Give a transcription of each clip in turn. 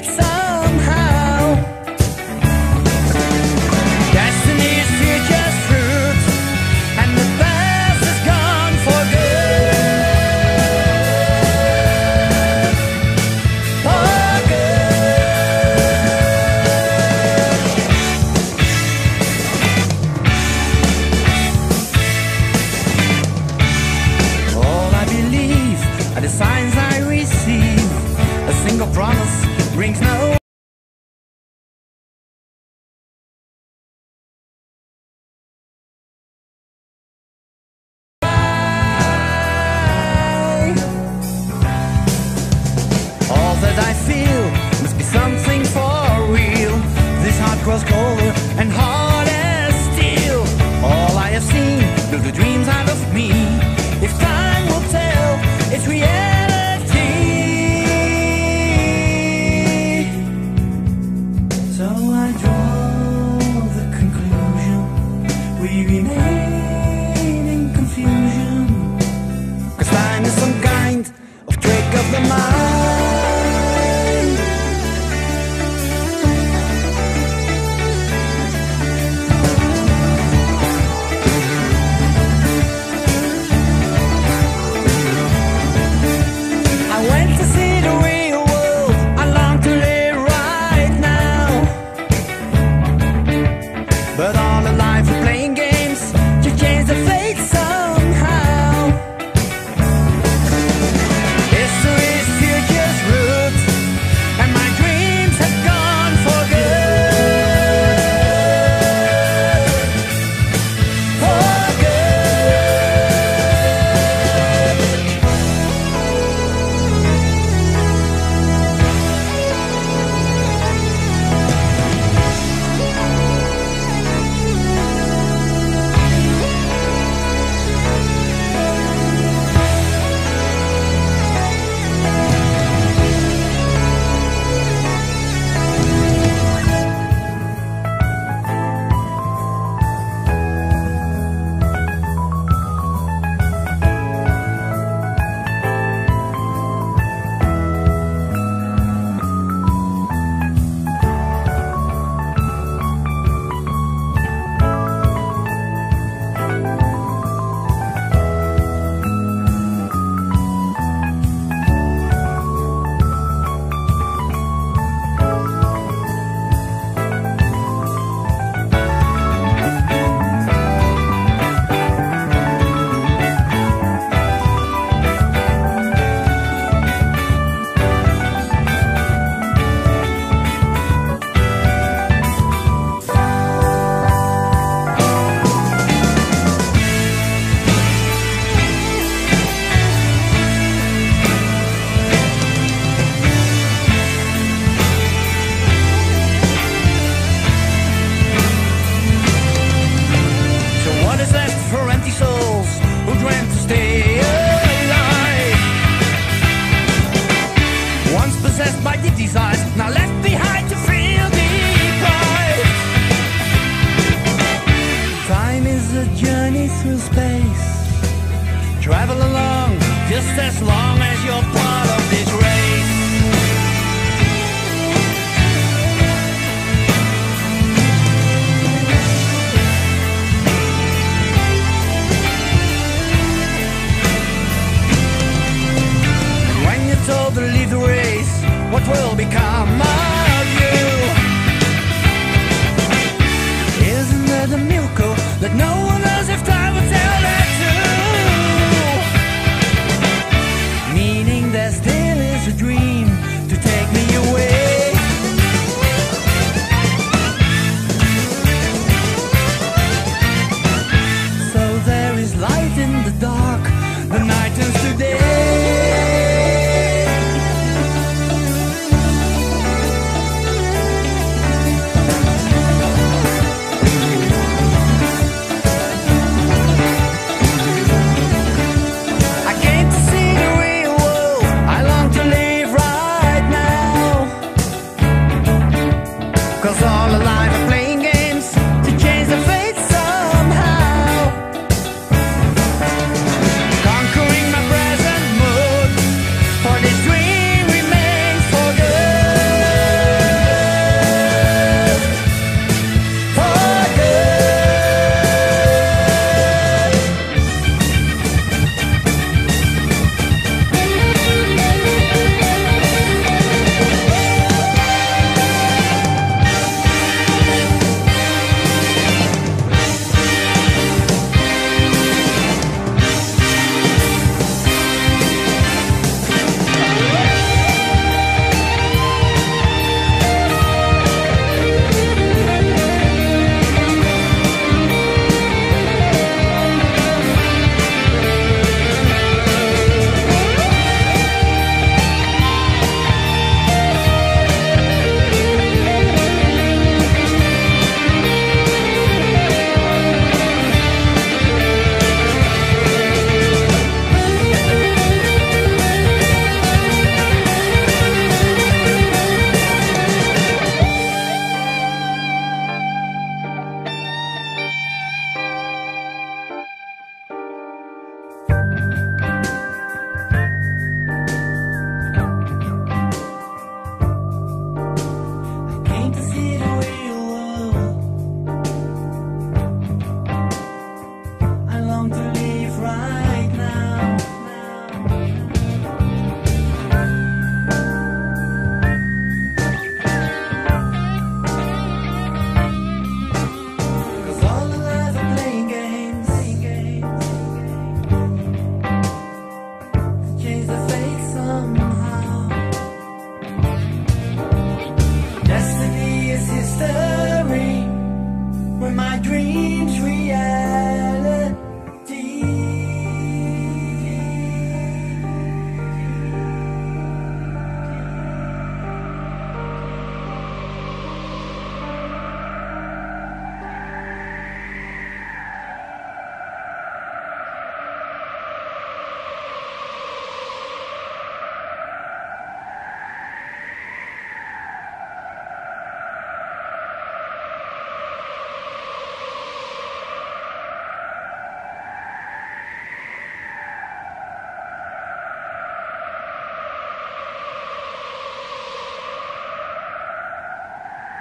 It's. remain in confusion. Cause time is some kind of trick of the mind.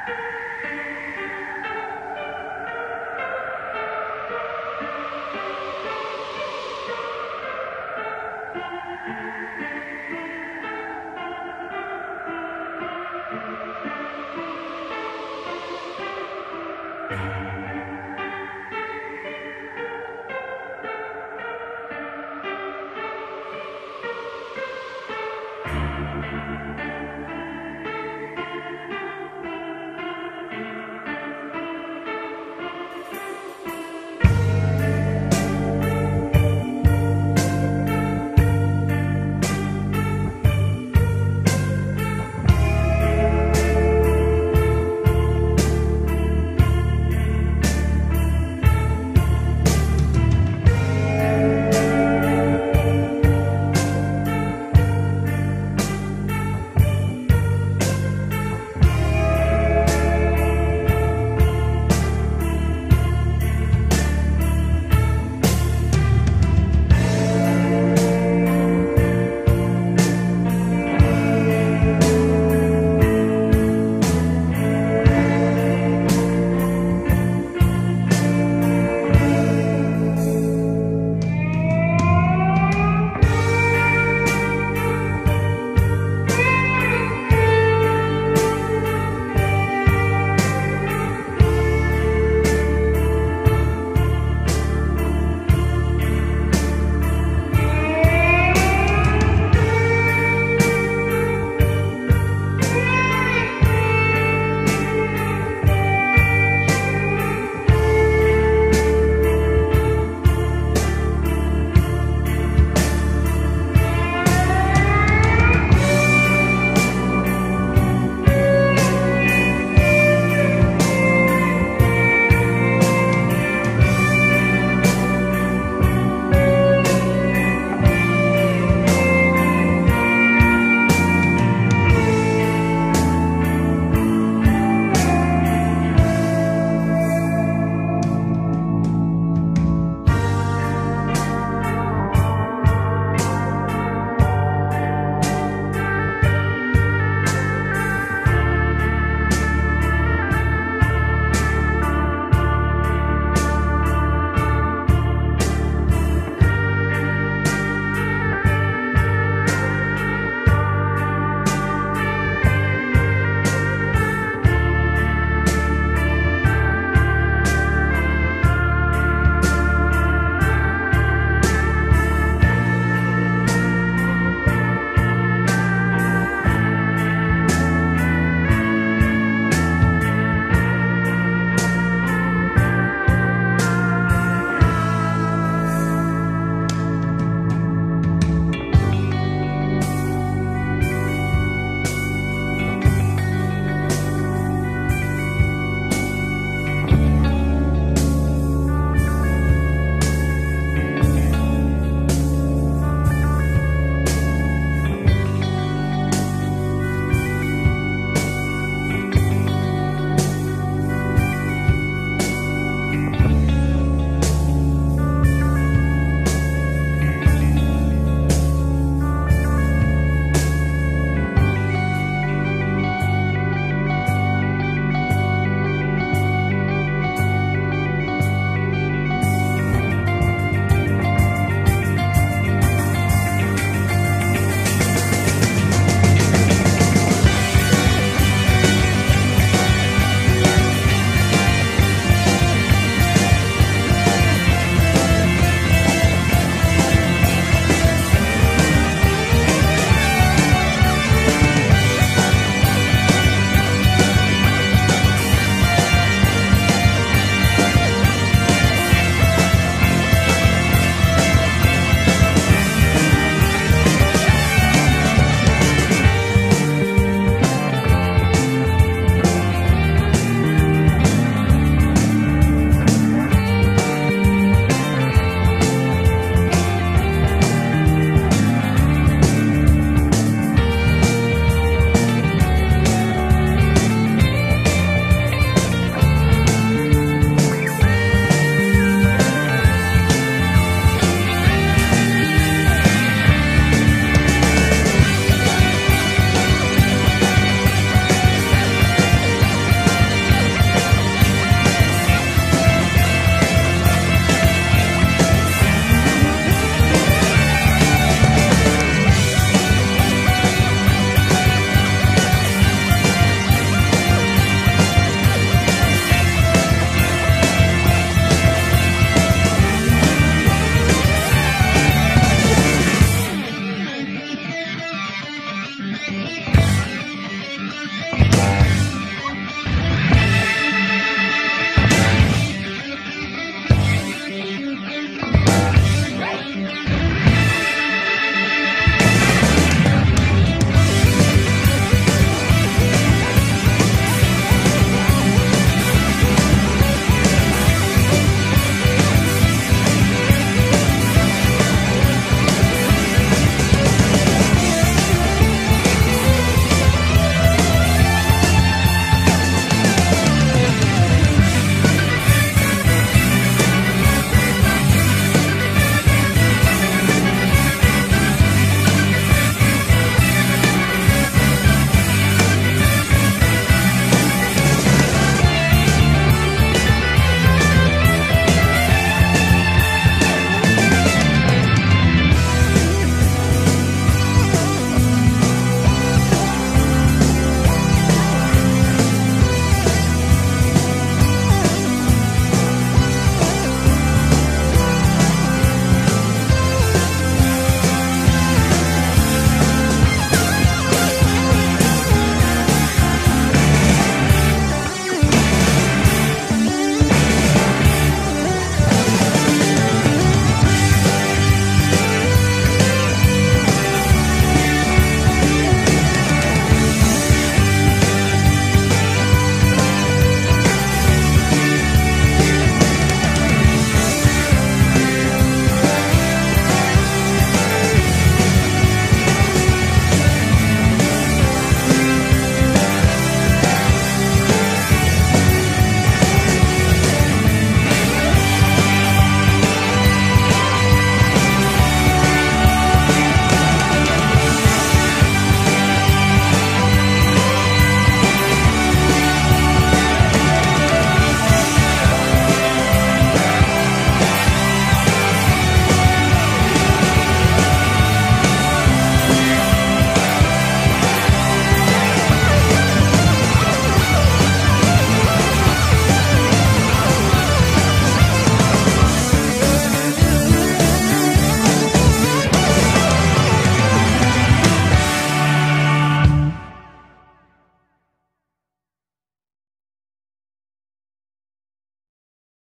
Thank you.